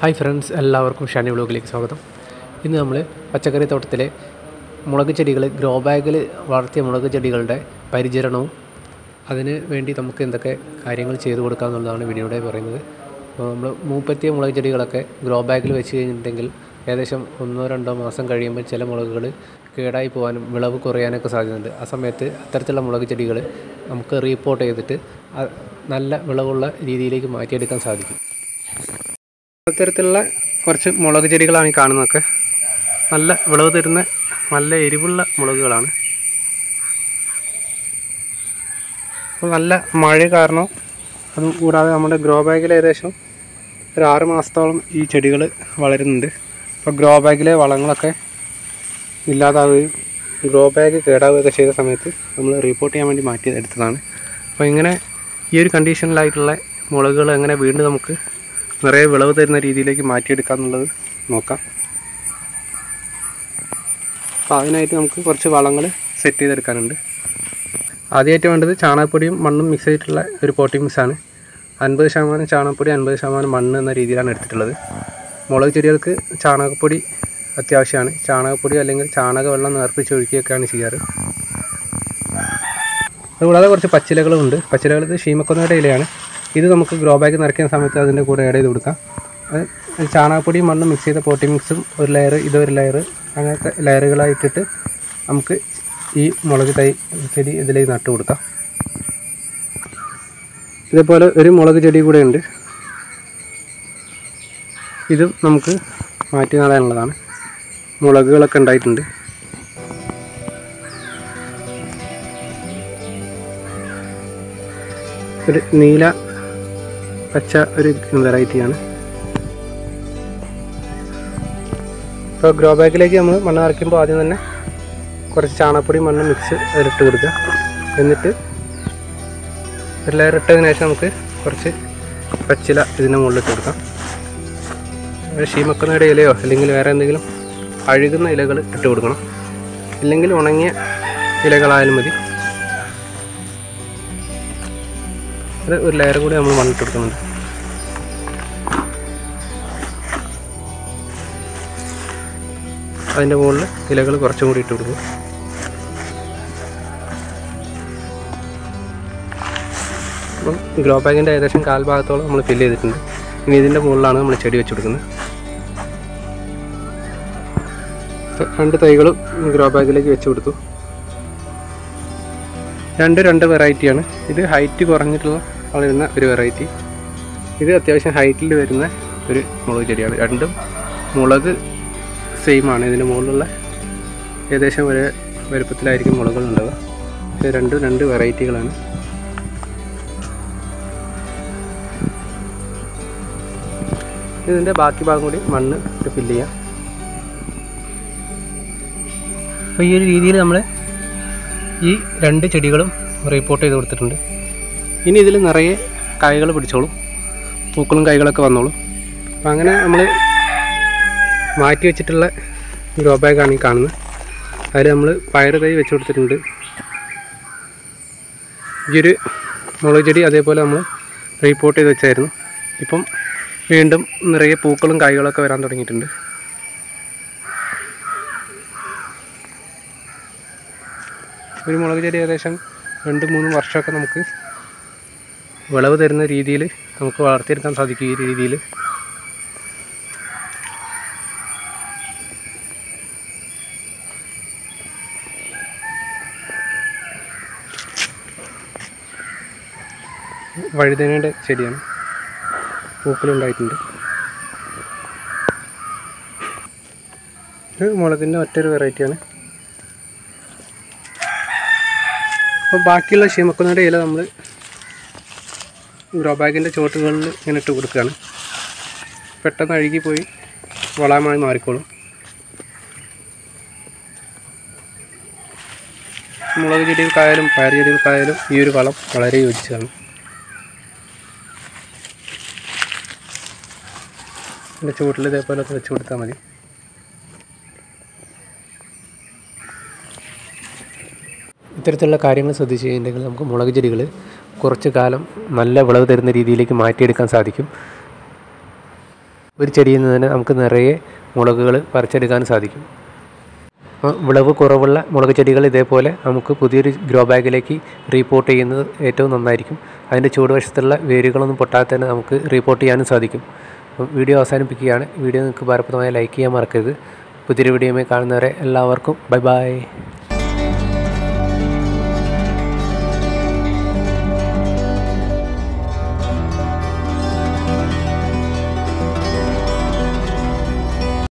Hi friends എല്ലാവർക്കും ഷാനി വ്ലോഗിലേക്ക് സ്വാഗതം. ഇന്ന് നമ്മൾ പച്ചക്കറി തോട്ടത്തിലെ മുളക് ചെടികൾ ഗ്രോ ബാഗിൽ വളർത്തിയ മുളക് ചെടികളുടെ പരിചരണവും അതിന് വേണ്ടി നമുക്ക് എന്തൊക്കെ കാര്യങ്ങൾ ചെയ്തു കൊടുക്കാം എന്നുള്ളതാണ് വീഡിയോയുടെ പറയുന്നത്. അപ്പോൾ നമ്മൾ മൂപ്പത്തിയ മുളക് ചെടികളൊക്കെ ഗ്രോ ബാഗിൽ വെച്ച് കഴിഞ്ഞിട്ടുണ്ടെങ്കിൽ ഏകദേശം ഒന്നോ രണ്ടോ മാസം കഴിയുമ്പോൾ ചില മുളകുകൾ കേടായി പോകാനും വിളവ് കുറയാനൊക്കെ സാധ്യതയുണ്ട്. ആ സമയത്ത് അത്തരത്തിലുള്ള മുളക് ചെടികൾ നമുക്ക് റീപ്പോർട്ട് ചെയ്തിട്ട് നല്ല വിളവുള്ള രീതിയിലേക്ക് മാറ്റിയെടുക്കാൻ സാധിക്കും. അത്തരത്തിലുള്ള കുറച്ച് മുളക് ചെടികളാണ് ഈ കാണുന്നതൊക്കെ. നല്ല വിളവ് തരുന്ന നല്ല എരിവുള്ള മുളകുകളാണ്. അപ്പോൾ നല്ല മഴ കാരണം അതും കൂടാതെ നമ്മുടെ ഗ്രോ ബാഗിൽ ഏകദേശം ഒരു ആറ് മാസത്തോളം ഈ ചെടികൾ വളരുന്നുണ്ട്. അപ്പോൾ ഗ്രോ ബാഗിലെ വളങ്ങളൊക്കെ ഇല്ലാതാവുകയും ഗ്രോ ബാഗ് കേടാവുകയൊക്കെ ചെയ്ത സമയത്ത് നമ്മൾ റിപ്പോർട്ട് ചെയ്യാൻ വേണ്ടി മാറ്റി എടുത്തതാണ്. അപ്പോൾ ഇങ്ങനെ ഈ ഒരു കണ്ടീഷനിലായിട്ടുള്ള മുളകുകൾ എങ്ങനെ വീണ്ടും നമുക്ക് നിറയെ വിളവ് തരുന്ന രീതിയിലേക്ക് മാറ്റിയെടുക്കാം എന്നുള്ളത് നോക്കാം. അപ്പോൾ അതിനായിട്ട് നമുക്ക് കുറച്ച് വളങ്ങൾ സെറ്റ് ചെയ്തെടുക്കാനുണ്ട്. ആദ്യമായിട്ട് വേണ്ടത് ചാണകപ്പൊടിയും മണ്ണും മിക്സ് ചെയ്തിട്ടുള്ള ഒരു പോട്ടിംഗ് മിക്സാണ് അൻപത് ശതമാനം ചാണകപ്പൊടി അൻപത് ശതമാനം മണ്ണ് എന്ന രീതിയിലാണ് എടുത്തിട്ടുള്ളത്. മുളക് ചെടികൾക്ക് ചാണകപ്പൊടി അത്യാവശ്യമാണ്. ചാണകപ്പൊടി അല്ലെങ്കിൽ ചാണകവെള്ളം നേർപ്പിച്ച് ഒഴുക്കിയൊക്കെയാണ് ചെയ്യാറ്. അതുകൂടാതെ കുറച്ച് പച്ചിലകളും ഉണ്ട്. പച്ചിലകൾ ഷീമക്കൊന്നയുടെ ഇലയാണ്. ഇത് നമുക്ക് ഗ്രോ ബാഗ് നിറയ്ക്കുന്ന സമയത്ത് അതിന്റെ കൂടെ ആഡ് ചെയ്ത് കൊടുക്കാം. ചാണകപ്പൊടിയും മണ്ണും മിക്സ് ചെയ്ത പോട്ടി മിക്സും ഒരു ലെയർ ഇതൊരു ലെയർ അങ്ങനത്തെ ലെയറുകളായിട്ടിട്ട് നമുക്ക് ഈ മുളക് തൈ ചെടി ഇതിലേക്ക് നട്ട് കൊടുക്കാം. ഇതേപോലെ ഒരു മുളക് ചെടി കൂടെ ഉണ്ട്. ഇതും നമുക്ക് മാറ്റി നടാനുള്ളതാണ്. മുളകുകളൊക്കെ ഉണ്ടായിട്ടുണ്ട്. ഒരു നീല പച്ച ഒരു വെറൈറ്റിയാണ് ഇപ്പോൾ ഗ്രോ ബാഗിലേക്ക് നമ്മൾ മണ്ണ് നിറയ്ക്കുമ്പോൾ ആദ്യം തന്നെ കുറച്ച് ചാണകപ്പൊടി മണ്ണ് മിക്സ് അതിലിട്ട് കൊടുക്കുക. എന്നിട്ട് ലെയർ ഇട്ടതിന് ശേഷം നമുക്ക് കുറച്ച് പച്ചില ഇതിന്റെ മുകളിലിട്ട് കൊടുക്കാം. ഷീമക്കുന്നയുടെ ഇലയോ അല്ലെങ്കിൽ വേറെ എന്തെങ്കിലും അഴുകുന്ന ഇലകൾ ഇട്ട് കൊടുക്കണം. ഇല്ലെങ്കിൽ ഉണങ്ങിയ ഇലകളായാലും മതി. അത് ഒരു ലെയർ കൂടി നമ്മൾ മണ്ണിട്ട് കൊടുക്കുന്നുണ്ട് അതിന്റെ മുകളിൽ ഇലകൾ കുറച്ചും കൂടി ഇട്ട് കൊടുക്കും അപ്പം ഗ്രോ ബാഗിന്റെ ഏകദേശം കാൽഭാഗത്തോളം നമ്മൾ ഫില്ല് ചെയ്തിട്ടുണ്ട്. ഇനി ഇതിന്റെ മുകളിലാണ് നമ്മൾ ചെടി വെച്ച് കൊടുക്കുന്നത് രണ്ട് തൈകളും ഗ്രോ ബാഗിലേക്ക് വെച്ച് കൊടുത്തു. രണ്ട് രണ്ട് വെറൈറ്റിയാണ് ഇത് ഹൈറ്റ് കുറഞ്ഞിട്ടുള്ള വളരുന്ന ഒരു വെറൈറ്റി ഇത് അത്യാവശ്യം ഹൈറ്റിൽ വരുന്ന ഒരു മുളക് ചെടിയാണ്. രണ്ടും മുളക് സെയിമാണ് ഇതിന് മുകളിലുള്ള ഏകദേശം ഒരേ വലുപ്പത്തിലായിരിക്കും മുളകൾ ഉണ്ടാവുക. ഇത് രണ്ടും രണ്ട് വെറൈറ്റികളാണ് ഇതിന്റെ ബാക്കി ഭാഗം കൂടി മണ്ണ് ഇട്ട് ഫില്ല് ചെയ്യാം. അപ്പോൾ ഈ ഒരു രീതിയിൽ നമ്മൾ ഈ രണ്ട് ചെടികളും റിപ്പോർട്ട് ചെയ്ത് കൊടുത്തിട്ടുണ്ട്. ഇനി ഇതിൽ നിറയെ കായ്കൾ പിടിച്ചോളും. പൂക്കളും കായ്കളൊക്കെ വന്നോളും. അപ്പം അങ്ങനെ നമ്മൾ മാറ്റി വെച്ചിട്ടുള്ള ഗ്രോ ബാഗാണ് ഈ കാണുന്നത്. അതിൽ നമ്മൾ പയർ തൈ വെച്ച് കൊടുത്തിട്ടുണ്ട്. ഈ ഒരു മുളക് ചെടി അതേപോലെ നമ്മൾ റിപ്പോർട്ട് ചെയ്ത് വെച്ചായിരുന്നു. ഇപ്പം വീണ്ടും നിറയെ പൂക്കളും കായ്കളൊക്കെ വരാൻ തുടങ്ങിയിട്ടുണ്ട്. ഒരു മുളക് ചെടി ഏകദേശം രണ്ട് മൂന്ന് വർഷമൊക്കെ നമുക്ക് വിളവ് തരുന്ന രീതിയിൽ നമുക്ക് വളർത്തിയെടുക്കാൻ സാധിക്കും ഈ രീതിയിൽ. വഴുതനയുടെ ചെടിയാണ്. പൂക്കളുണ്ടായിട്ടുണ്ട്. ഇത് മുളകിന്റെ മറ്റൊരു വെറൈറ്റിയാണ്. അപ്പോൾ ബാക്കിയുള്ള ശീമക്കുന്നയുടെ ഇല നമ്മൾ ഗ്രോ ബാഗിന്റെ ചുവട്ടുകളിൽ ഇങ്ങനെ ഇട്ട് കൊടുക്കുകയാണ്. പെട്ടെന്ന് അഴുകി പോയി വളമായി മാറിക്കോളും. മുളക് ചെടികൾക്കായാലും പയർ ചെടികൾക്കായാലും ഈ ഒരു വളം വളരെ യോജിച്ചതാണ്. എന്റെ ചുവട്ടിൽ ഇതേപോലെ ഒക്കെ വെച്ച് കൊടുത്താൽ മതി. ഇത്തരത്തിലുള്ള കാര്യങ്ങൾ ശ്രദ്ധിച്ചു കഴിഞ്ഞിട്ടുണ്ടെങ്കിൽ നമുക്ക് മുളക് ചെടികൾ കുറച്ച് കാലം നല്ല വിളവ് തരുന്ന രീതിയിലേക്ക് മാറ്റിയെടുക്കാൻ സാധിക്കും. ഒരു ചെടിയിൽ നിന്ന് തന്നെ നമുക്ക് നിറയെ മുളകുകൾ പറിച്ചെടുക്കാൻ സാധിക്കും. വിളവ് കുറവുള്ള മുളക് ചെടികൾ ഇതേപോലെ നമുക്ക് പുതിയൊരു ഗ്രോ ബാഗിലേക്ക് റീപോർട്ട് ചെയ്യുന്നത് ഏറ്റവും നന്നായിരിക്കും. അതിന്റെ ചുവടുവശത്തുള്ള വേരുകളൊന്നും പൊട്ടാതെ തന്നെ നമുക്ക് റീപോർട്ട് ചെയ്യാനും സാധിക്കും. വീഡിയോ അവസാനിപ്പിക്കുകയാണ്. വീഡിയോ നിങ്ങൾക്ക് ഭാരപ്രദമായി ലൈക്ക് ചെയ്യാൻ മറക്കരുത്. പുതിയൊരു വീഡിയോയുമായി കാണുന്നവരെ എല്ലാവർക്കും ബൈ ബൈ